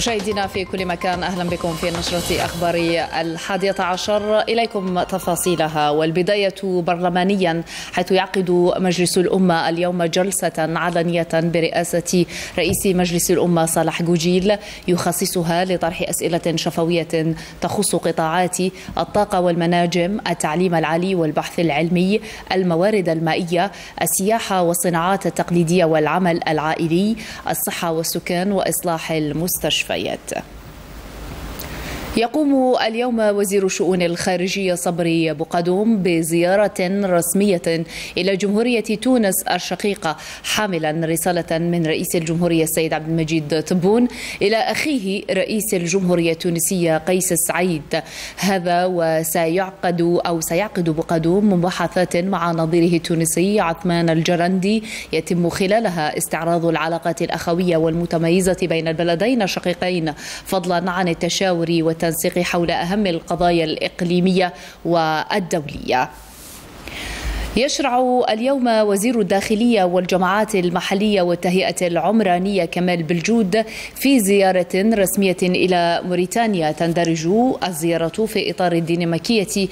مشاهدينا في كل مكان أهلا بكم في نشرة أخبار الحادية عشر. إليكم تفاصيلها. والبداية برلمانيا حيث يعقد مجلس الأمة اليوم جلسة علنية برئاسة رئيس مجلس الأمة صالح جوجيل يخصصها لطرح أسئلة شفوية تخص قطاعات الطاقة والمناجم التعليم العالي والبحث العلمي الموارد المائية السياحة والصناعات التقليدية والعمل العائلي الصحة والسكان وإصلاح المستشفى. Lafayette. يقوم اليوم وزير الشؤون الخارجية صبري بقدوم بزيارة رسمية إلى جمهورية تونس الشقيقة حاملا رسالة من رئيس الجمهورية السيد عبد المجيد تبون إلى أخيه رئيس الجمهورية التونسية قيس سعيد. هذا وسيعقد أو سيعقد بقدوم مباحثات مع نظيره التونسي عثمان الجرندي يتم خلالها استعراض العلاقات الأخوية والمتميزة بين البلدين الشقيقين فضلا عن التشاور والتنسيق حول أهم القضايا الإقليمية والدولية. يشرع اليوم وزير الداخلية والجماعات المحلية والتهيئة العمرانية كمال بالجود في زيارة رسمية إلى موريتانيا. تندرج الزيارة في إطار الديناميكية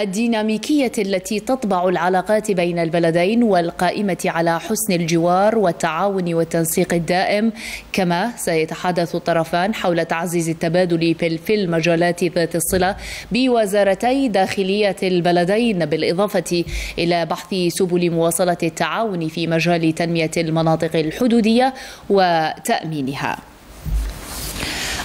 الديناميكية التي تطبع العلاقات بين البلدين والقائمة على حسن الجوار والتعاون والتنسيق الدائم. كما سيتحدث الطرفان حول تعزيز التبادل في المجالات ذات الصلة بوزارتي داخلية البلدين بالإضافة إلى بحث سبل مواصلة التعاون في مجال تنمية المناطق الحدودية وتأمينها.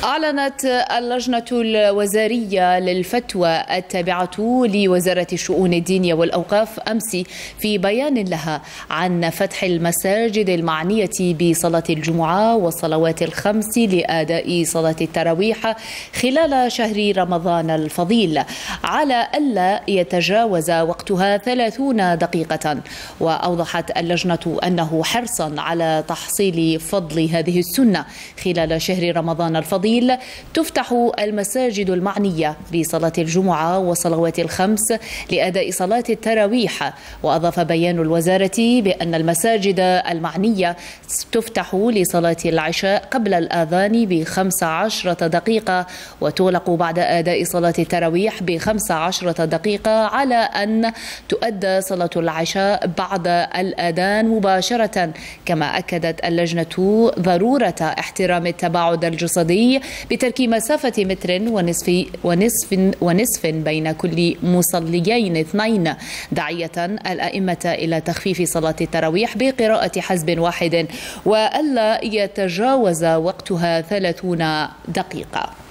أعلنت اللجنة الوزارية للفتوى التابعة لوزارة الشؤون الدينية والأوقاف أمس في بيان لها عن فتح المساجد المعنية بصلاة الجمعة والصلوات الخمس لأداء صلاة التراويح خلال شهر رمضان الفضيل على ألا يتجاوز وقتها ثلاثون دقيقة. وأوضحت اللجنة أنه حرصا على تحصيل فضل هذه السنة خلال شهر رمضان الفضيل. الفضيل تفتح المساجد المعنية بصلاة الجمعة والصلوات الخمس لأداء صلاة التراويح. وأضاف بيان الوزارة بأن المساجد المعنية تفتح لصلاة العشاء قبل الآذان بخمس عشرة دقيقة وتغلق بعد أداء صلاة التراويح بخمس عشرة دقيقة على أن تؤدى صلاة العشاء بعد الآذان مباشرة. كما أكدت اللجنة ضرورة احترام التباعد الجسدي بترك مسافة متر ونصف ونصف ونصف بين كل مصليين اثنين. داعية الأئمة إلى تخفيف صلاة التراويح بقراءة حزب واحد وألا يتجاوز وقتها ثلاثون دقيقة.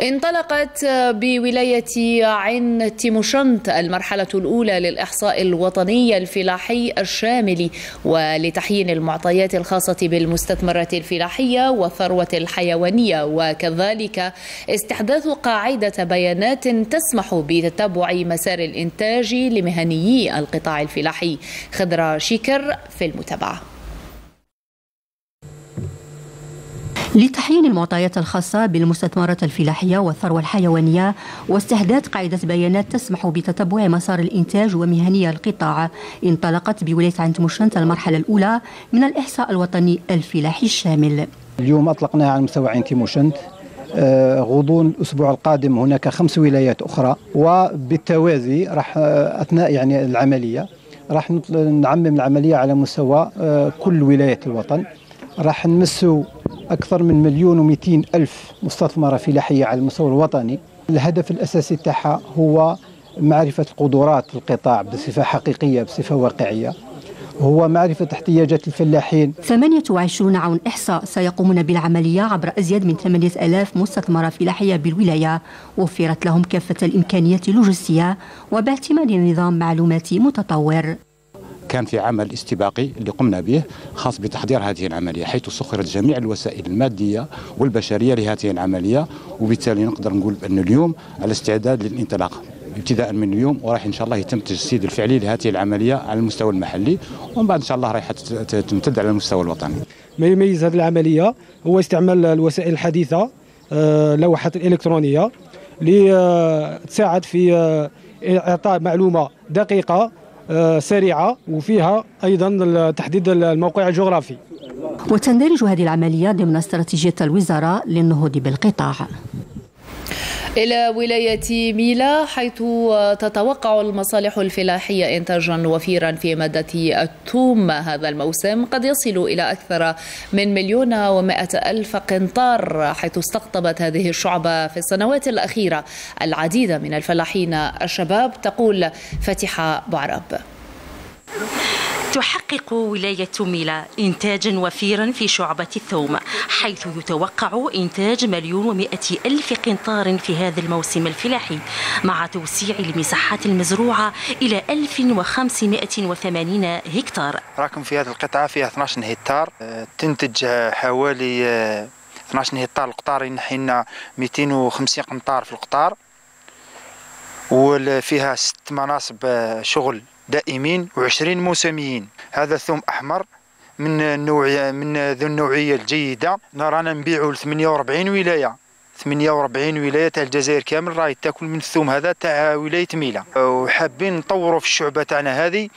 انطلقت بولاية عين تيموشنت المرحلة الأولى للإحصاء الوطني الفلاحي الشامل ولتحيين المعطيات الخاصة بالمستثمرات الفلاحية والثروة الحيوانية. وكذلك استحداث قاعدة بيانات تسمح بتتبع مسار الإنتاج لمهنيي القطاع الفلاحي. خضرة شيكر في المتابعة. لتحيين المعطيات الخاصة بالمستثمرات الفلاحية والثروة الحيوانية واستحداث قاعدة بيانات تسمح بتتبع مسار الإنتاج ومهنية القطاع. انطلقت بولاية عين مشنت المرحلة الأولى من الإحصاء الوطني الفلاحي الشامل. اليوم أطلقناها على مستوى عين تيموشنت آه، غضون الأسبوع القادم هناك خمس ولايات أخرى وبالتوازي راح آه، أثناء يعني العملية راح نعمم العملية على مستوى آه، كل ولايات الوطن. راح نمسوا أكثر من مليون ومئتين ألف مستثمرة فلاحية على المستوى الوطني. الهدف الأساسي تاعها هو معرفة قدرات القطاع بصفة حقيقية بصفة واقعية. هو معرفة احتياجات الفلاحين. 28 عون إحصاء سيقومون بالعملية عبر أزيد من 8000 مستثمرة فلاحية بالولاية. وفرت لهم كافة الإمكانيات اللوجستية وباعتماد نظام معلوماتي متطور. كان في عمل استباقي اللي قمنا به خاص بتحضير هذه العملية حيث سخرت جميع الوسائل المادية والبشرية لهذه العملية وبالتالي نقدر نقول بأن اليوم على استعداد للانطلاق ابتداء من اليوم وراح إن شاء الله يتم التجسيد الفعلي لهذه العملية على المستوى المحلي ومن بعد إن شاء الله راح تمتد على المستوى الوطني. ما يميز هذه العملية هو استعمال الوسائل الحديثة آه، لوحات الالكترونيه لتساعد في آه، إعطاء معلومة دقيقة آه، سريعة وفيها أيضا تحديد الموقع الجغرافي. وتندرج هذه العملية ضمن استراتيجية الوزارة للنهوض بالقطاع. إلى ولاية ميلا حيث تتوقع المصالح الفلاحية إنتاجا وفيرا في مادة الثوم هذا الموسم قد يصل إلى أكثر من مليون ومائة ألف قنطار حيث استقطبت هذه الشعبة في السنوات الأخيرة العديد من الفلاحين. الشباب تقول فتحة بعرب. تحقق ولاية ميلا إنتاجا وفيرا في شعبة الثوم حيث يتوقع إنتاج مليون ومائة ألف قنطار في هذا الموسم الفلاحي مع توسيع المساحات المزروعة إلى 1580 هكتار. راكم في هذه القطعة فيها 12 هكتار تنتج حوالي 12 هكتار القطار ينحي لنا 250 قنطار في القطار وفيها ست مناصب شغل. دائمين و20 موسميين. هذا ثوم أحمر من النوع من ذو النوعية الجيدة. رانا نبيعوا ل 48 ولاية. 48 ولاية تاع الجزائر كامل. راهي تاكل من الثوم هذا تاع ولاية ميلا وحابين نطوروا في الشعبة تاعنا هذه.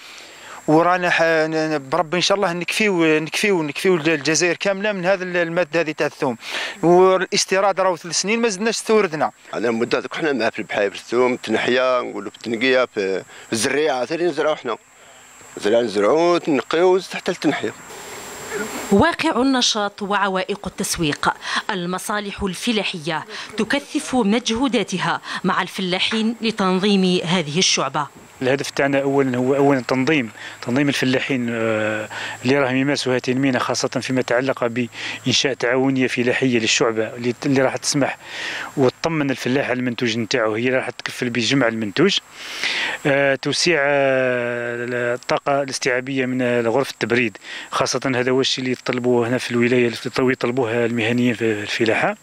ورانا بربي إن شاء الله نكفيو نكفيو نكفيو الجزائر كاملة من هذا الماده هذه تاع الثوم. والاستيراد راهو ثلاث سنين ما زدناش استوردنا على مدة حنا معاه في البحير في الثوم التنحيه نقولوا في التنقية في الزريعة ثاني نزرعوا حنا. زرع نزرعوا تنقيو حتى التنحيه واقع النشاط وعوائق التسويق. المصالح الفلاحية تكثف مجهوداتها مع الفلاحين لتنظيم هذه الشعبة. الهدف تاعنا اولا هو اولا تنظيم تنظيم الفلاحين آه، اللي راهم يمارسوا هذه المهنة خاصة فيما يتعلق بإنشاء تعاونية فلاحية للشعبه اللي راح تسمح وتطمن الفلاح على المنتوج نتاعو هي راح تكفل بجمع المنتوج. آه، توسيع آه، الطاقة الاستيعابية من غرف التبريد خاصة هذا هو الشيء اللي يطلبوه هنا في الولاية اللي يطلبوه المهنيين في الفلاحة.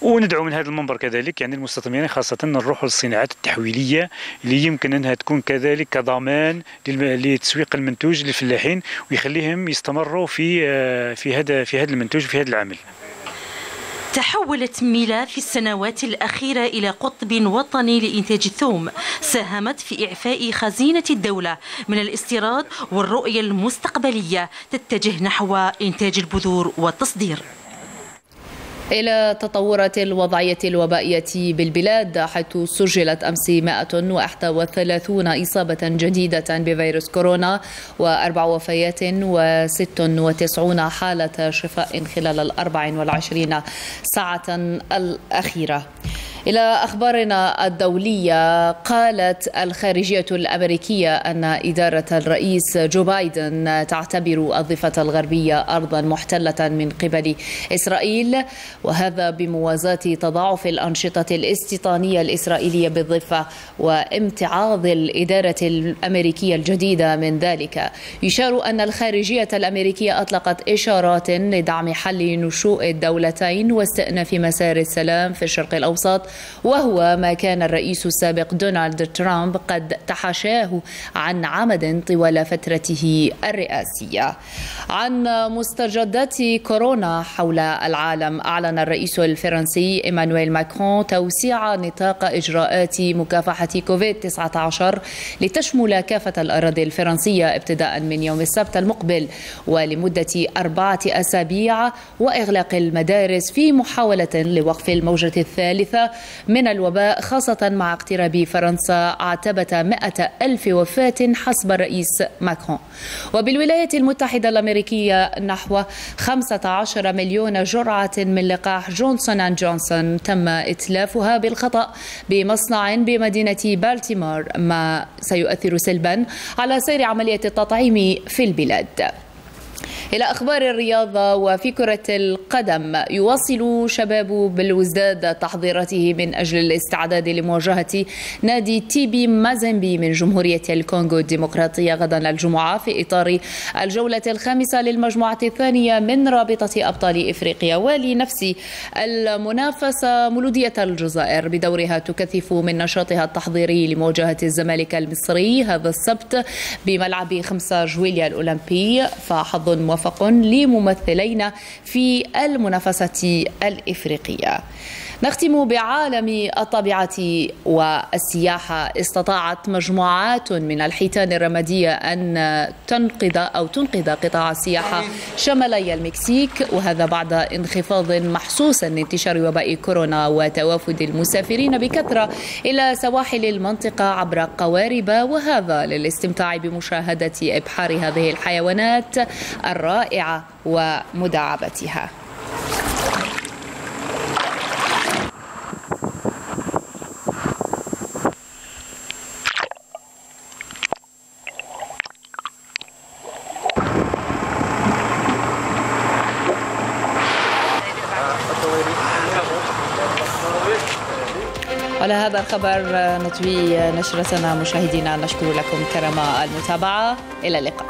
وندعو من هذا المنبر كذلك يعني المستثمرين خاصة نروحوا للصناعات التحويلية اللي يمكن أنها تكون كذلك كضمان لتسويق المنتوج للفلاحين ويخليهم يستمروا في آه، في هذا في هذا المنتوج في هذا العمل. تحولت ميلا في السنوات الأخيرة إلى قطب وطني لإنتاج الثوم ساهمت في إعفاء خزينة الدولة من الاستيراد والرؤية المستقبلية تتجه نحو إنتاج البذور والتصدير إلى تطورات الوضعية الوبائية بالبلاد حيث سجلت أمس 131 إصابة جديدة بفيروس كورونا وأربع وفيات و96 حالة شفاء خلال ال 24 ساعة الأخيرة. إلى أخبارنا الدولية قالت الخارجية الأمريكية أن إدارة الرئيس جو بايدن تعتبر الضفة الغربية أرضا محتلة من قبل إسرائيل وهذا بموازاة تضاعف الأنشطة الاستيطانية الإسرائيلية بالضفة وامتعاض الإدارة الأمريكية الجديدة من ذلك. يشار أن الخارجية الأمريكية أطلقت إشارات لدعم حل نشوء الدولتين واستئناف مسار السلام في الشرق الأوسط وهو ما كان الرئيس السابق دونالد ترامب قد تحاشاه عن عمد طوال فترته الرئاسية. عن مستجدات كورونا حول العالم أعلن الرئيس الفرنسي إيمانويل ماكرون توسيع نطاق إجراءات مكافحة كوفيد 19 لتشمل كافة الأراضي الفرنسية ابتداء من يوم السبت المقبل ولمدة أربعة أسابيع وإغلاق المدارس في محاولة لوقف الموجة الثالثة من الوباء خاصة مع اقتراب فرنسا عتبة 100 ألف وفاة حسب الرئيس ماكرون. وبالولايات المتحدة الأمريكية نحو 15 مليون جرعة من لقاح جونسون أند جونسون تم إتلافها بالخطأ بمصنع بمدينة بالتيمور ما سيؤثر سلبا على سير عملية التطعيم في البلاد. إلى أخبار الرياضة وفي كرة القدم يواصل شباب بالوزداد تحضيراته من أجل الاستعداد لمواجهة نادي تيبي مازمبي من جمهورية الكونغو الديمقراطية غدا الجمعة في إطار الجولة الخامسة للمجموعة الثانية من رابطة أبطال إفريقيا ولنفس المنافسة مولودية الجزائر. بدورها تكثف من نشاطها التحضيري لمواجهة الزمالك المصري هذا السبت بملعب 5 جويليا الأولمبي فحظ موفق لممثلين في المنافسة الإفريقية. نختم بعالم الطبيعة والسياحة. استطاعت مجموعات من الحيتان الرمادية أن تنقذ أو تنقذ قطاع السياحة شمالي المكسيك وهذا بعد انخفاض محسوس لانتشار وباء كورونا وتوافد المسافرين بكثرة إلى سواحل المنطقة عبر قوارب. وهذا للاستمتاع بمشاهدة إبحار هذه الحيوانات الرائعة ومداعبتها. على هذا الخبر نتوي نشرتنا مشاهدينا نشكر لكم كرم المتابعة. إلى اللقاء.